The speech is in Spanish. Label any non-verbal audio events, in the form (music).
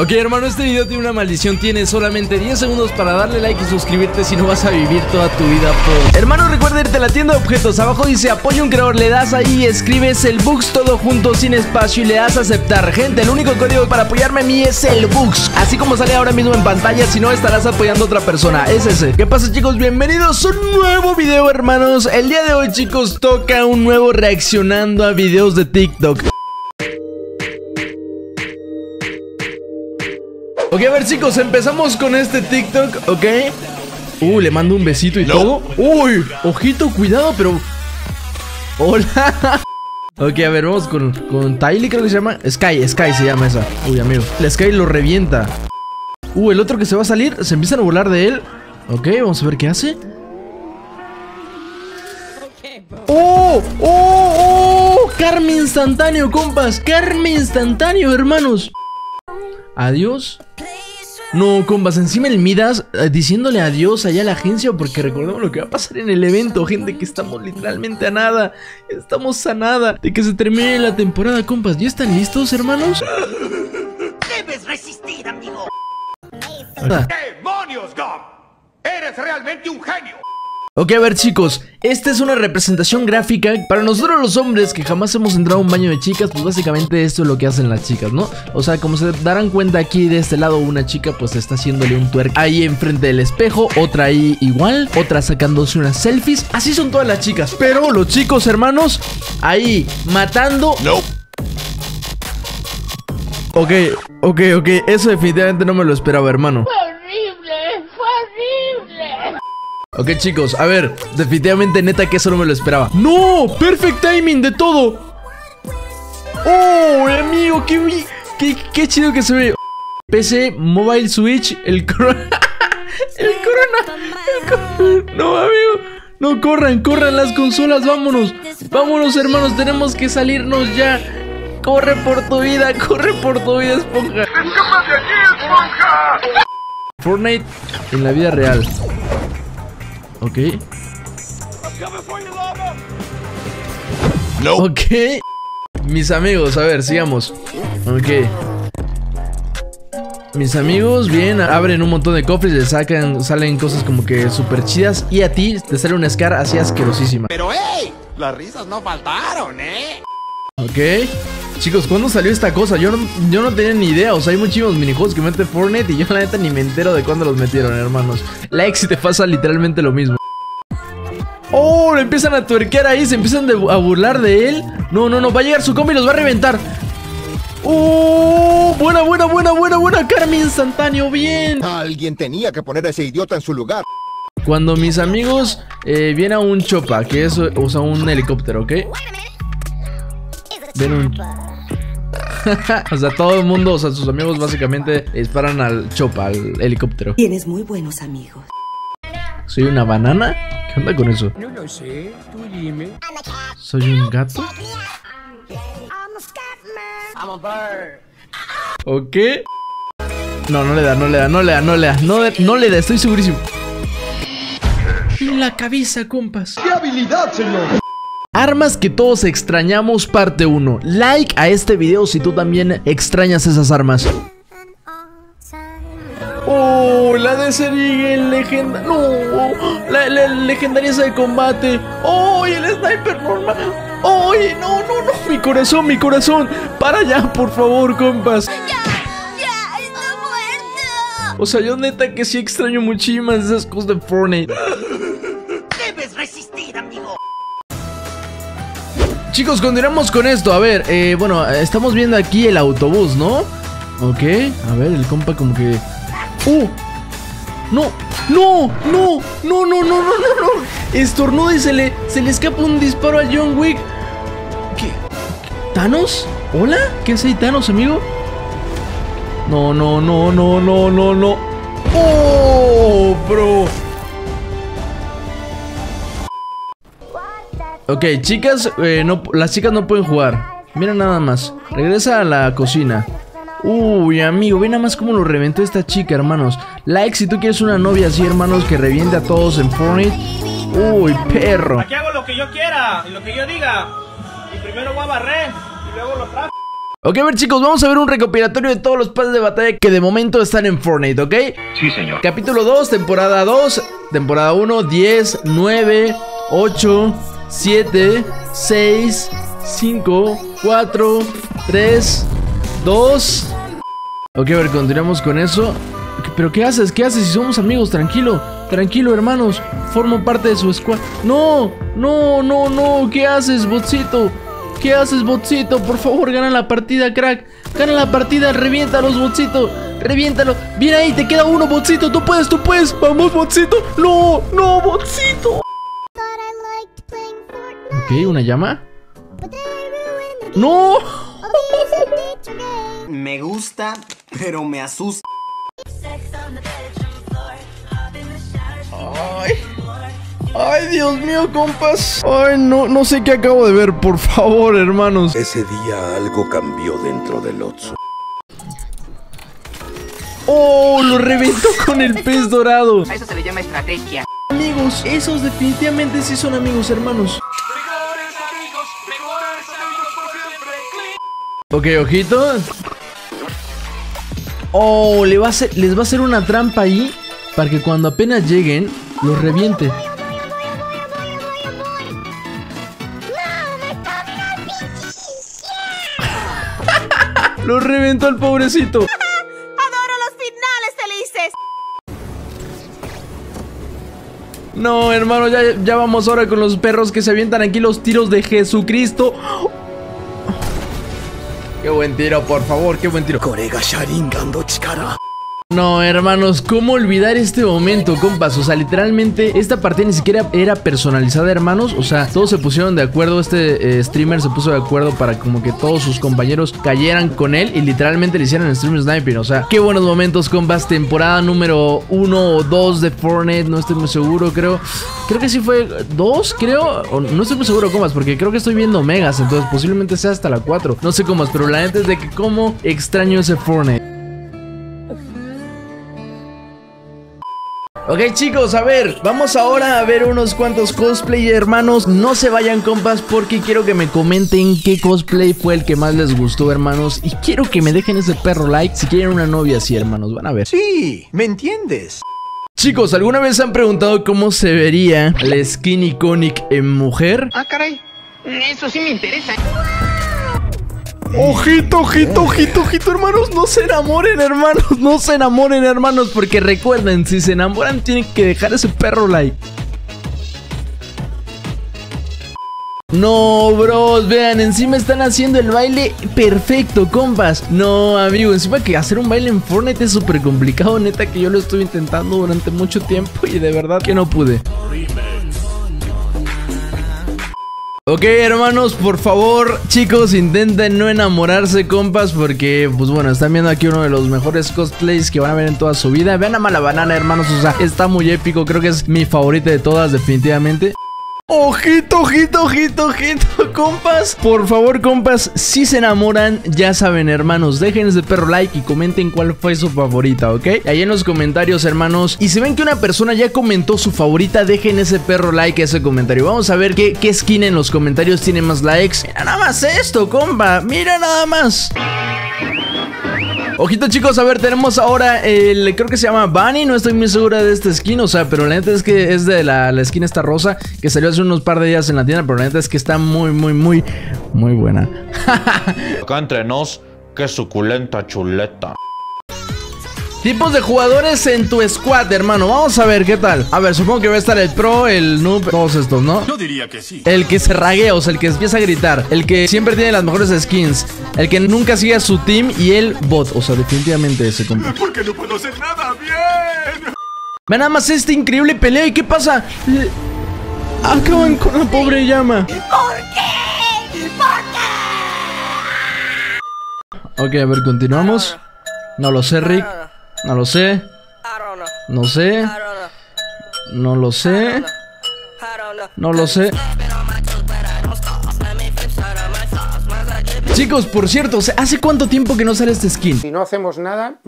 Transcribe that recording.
Ok hermano, este video tiene una maldición. Tienes solamente 10 segundos para darle like y suscribirte Si no vas a vivir toda tu vida por... Hermano, recuerda irte a la tienda de objetos. Abajo dice apoyo un creador Le das ahí, escribes el Books todo junto sin espacio Y le das a aceptar. Gente, el único código para apoyarme a mí es el Books. Así como sale ahora mismo en pantalla Si no, estarás apoyando a otra persona. Es ese. ¿Qué pasa chicos? Bienvenidos a un nuevo video hermanos. El día de hoy chicos toca un nuevo reaccionando a videos de TikTok Ok, a ver chicos, empezamos con este TikTok, ¿ok? Uh, le mando un besito y todo. Uy, ojito, cuidado, pero... Hola. (laughs) Ok, a ver, vamos con, con Tylee, creo que se llama. Sky, Sky se llama esa. Uy, amigo, la Sky lo revienta. Uh, el otro que se va a salir, se empiezan a burlar de él. Ok, vamos a ver qué hace. ¡Oh! ¡Oh! ¡Oh! Carmen instantáneo, compas. Carmen instantáneo, hermanos. Adiós no, combas, encima el Midas eh, diciéndole adiós allá a la agencia porque recordemos lo que va a pasar en el evento, gente, que estamos literalmente a nada, estamos a nada de que se termine la temporada, compas. ¿Ya están listos, hermanos? Debes resistir, amigo. ¡Demonios, Gum! ¡Eres realmente un genio! Ok, a ver chicos, esta es una representación gráfica. Para nosotros los hombres que jamás hemos entrado a un baño de chicas Pues básicamente esto es lo que hacen las chicas, ¿no? O sea, como se darán cuenta aquí de este lado Una chica pues está haciéndole un twerk ahí enfrente del espejo Otra ahí igual, otra sacándose unas selfies. Así son todas las chicas. Pero los chicos hermanos, ahí matando. No Ok, ok, ok, eso definitivamente no me lo esperaba hermano Ok chicos, a ver, definitivamente neta que eso no me lo esperaba ¡No! ¡Perfect timing de todo! ¡Oh, amigo! ¡Qué, qué, qué chido que se ve! PC, Mobile Switch, el (laughs) corona... el corona... No, amigo No, corran, corran las consolas, vámonos Vámonos hermanos, tenemos que salirnos ya Corre por tu vida, (laughs) corre por tu vida, esponja ¡Escapa de aquí, esponja! Fortnite en la vida real Ok. No. Ok. Mis amigos, a ver, sigamos. Ok. Mis amigos, bien, abren un montón de cofres, le sacan, salen cosas como que súper chidas. Y a ti te sale una Scar así asquerosísima. Pero hey, las risas no faltaron, ¿eh? Ok. Chicos, ¿cuándo salió esta cosa? Yo no, yo no tenía ni idea. O sea, hay muchísimos minijuegos que mete Fortnite y yo la neta ni me entero de cuándo los metieron, hermanos. Like si te pasa literalmente lo mismo. ¡Oh! Le empiezan a tuerquear ahí, se empiezan a burlar de él. No, no, no, va a llegar su combi y los va a reventar. ¡Oh! Buena, buena, buena, buena, buena. Carmen instantáneo, bien. Alguien tenía que poner a ese idiota en su lugar. Cuando mis amigos eh, vienen a un chopa, que es o sea, un helicóptero, ¿ok? Ven un... (laughs) o sea, todo el mundo, o sea, sus amigos básicamente disparan al chopa, al helicóptero. Tienes muy buenos amigos. ¿Soy una banana? ¿Qué onda con eso? No lo sé, tú dime. ¿Soy un gato? I'm a bird. ¿Ok? No, no le da, no le da, no le da, no le da, no, no le da, estoy segurísimo. En la cabeza, compas. ¡Qué habilidad, señor! Armas que todos extrañamos, parte 1. Like a este video si tú también extrañas esas armas. Oh, la de Serigel, legenda. No, la, la legendaria esa de combate. Oh, y el sniper normal. Oh, no, no, no. Mi corazón, mi corazón. Para allá, por favor, compas. ¡Ya! ¡Está muerto! O sea, yo neta que sí extraño muchísimas esas cosas de Fortnite. Chicos, continuamos con esto. A ver, eh, bueno, estamos viendo aquí el autobús, ¿no? Ok, a ver, el compa como que... ¡Uh! ¡No! ¡No! ¡No! ¡No, no, no, no, no, no! Estornuda y se le, se le escapa un disparo a John Wick. ¿Qué? ¿Thanos? ¿Hola? ¿Qué hace Thanos, amigo? No, no, no, no, no, no, no. ¡Oh, bro! Ok, chicas, eh, no, las chicas no pueden jugar. Mira nada más. Regresa a la cocina. Uy, amigo, ve nada más cómo lo reventó esta chica, hermanos. Like si tú quieres una novia así, hermanos, que reviente a todos en Fortnite. Uy, perro. Aquí hago lo que yo quiera y lo que yo diga. Y primero voy a barrer y luego lo trajo. Ok, a ver chicos, vamos a ver un recopilatorio de todos los pases de batalla que de momento están en Fortnite, ¿ok? Sí, señor. Capítulo 2, temporada 2, temporada 1, 10, 9, 8, 7, 6, 5, 4, 3, 2. Ok, a ver, continuamos con eso. ¿Pero qué haces? ¿Qué haces si somos amigos? Tranquilo, tranquilo, hermanos. Formo parte de su squad. No, no, no, no. ¿Qué haces, botcito? ¿Qué haces, botcito? Por favor, gana la partida, crack. Gana la partida, reviéntalos, botcito. Reviéntalo. Bien ahí, te queda uno, botcito. Tú puedes, tú puedes. Vamos, botcito. No, no, botcito. Ok, una llama. No. Me gusta, pero me asusta. Ay. Ay, Dios mío, compas. Ay, no, no sé qué acabo de ver. Por favor, hermanos. Ese día algo cambió dentro del Otso. Oh, lo reventó con el pez dorado. A eso se le llama estrategia. Amigos, esos definitivamente sí son amigos, hermanos. Ok, ojito. Oh, le va a hacer- les va a hacer una trampa ahí para que cuando apenas lleguen, los reviente. Lo reventó el pobrecito. (laughs) Adoro los finales felices. No, hermano, ya, ya vamos ahora con los perros que se avientan aquí los tiros de Jesucristo. Qué buen tiro, por favor, qué buen tiro. No, hermanos, ¿cómo olvidar este momento, compas? O sea, literalmente esta partida ni siquiera era personalizada, hermanos. O sea, todos se pusieron de acuerdo. Este eh, streamer se puso de acuerdo para como que todos sus compañeros cayeran con él y literalmente le hicieran stream sniping. O sea, qué buenos momentos, compas. Temporada número uno o dos de Fortnite, no estoy muy seguro, creo. Creo que sí fue dos, creo. O no estoy muy seguro, compas, porque creo que estoy viendo megas. Entonces, posiblemente sea hasta la 4. No sé cómo, pero la neta es de que, como extraño ese Fortnite. Ok chicos, a ver, vamos ahora a ver unos cuantos cosplay hermanos No se vayan compas porque quiero que me comenten qué cosplay fue el que más les gustó hermanos Y quiero que me dejen ese perro like si quieren una novia así hermanos, van a ver Sí, ¿me entiendes? Chicos, ¿alguna vez han preguntado cómo se vería la skin iconic en mujer? Ah, caray. Eso sí me interesa. Ojito, ojito, ojito, ojito, hermanos, no se enamoren, hermanos, no se enamoren, hermanos, porque recuerden, si se enamoran tienen que dejar ese perro like. No, bros, vean, encima están haciendo el baile perfecto, compas. No, amigo, encima que hacer un baile en Fortnite es súper complicado, neta que yo lo estuve intentando durante mucho tiempo y de verdad que no pude. Ok, hermanos, por favor, chicos, intenten no enamorarse, compas, porque, pues bueno, están viendo aquí uno de los mejores cosplays que van a ver en toda su vida. Vean a Mala Banana, hermanos, o sea, está muy épico, creo que es mi favorita de todas, definitivamente. Ojito, ojito, ojito, ojito, (laughs) compas. Por favor, compas, si se enamoran, ya saben, hermanos, dejen ese perro like y comenten cuál fue su favorita, ¿ok? Ahí en los comentarios, hermanos. Y si ven que una persona ya comentó su favorita, dejen ese perro like, ese comentario. Vamos a ver qué, qué skin en los comentarios tiene más likes. Mira nada más esto, compa. Mira nada más. Ojito chicos, a ver, tenemos ahora el, creo que se llama Bunny, no estoy muy segura de esta skin, o sea, pero la neta es que es de la, la skin esta rosa que salió hace unos par de días en la tienda, pero la neta es que está muy, muy, muy, muy buena. (laughs) Acá entre nos, qué suculenta chuleta. Tipos de jugadores en tu squad, hermano, vamos a ver qué tal. A ver, supongo que va a estar el pro, el noob, todos estos, ¿no? Yo diría que sí. El que se raguea, o sea, el que empieza a gritar. El que siempre tiene las mejores skins. El que nunca sigue a su team y el bot. O sea, definitivamente ese compa. Porque no puedo hacer nada bien. Vean nada más este increíble pelea. ¿Y qué pasa? Le- Acaban con la pobre llama. ¿Por qué? ¿Por qué? Ok, a ver, continuamos. No lo sé, Rick. No lo sé. No sé. No lo sé. No lo sé. Chicos, por cierto, ¿hace cuánto tiempo que no sale este skin? Si no hacemos nada,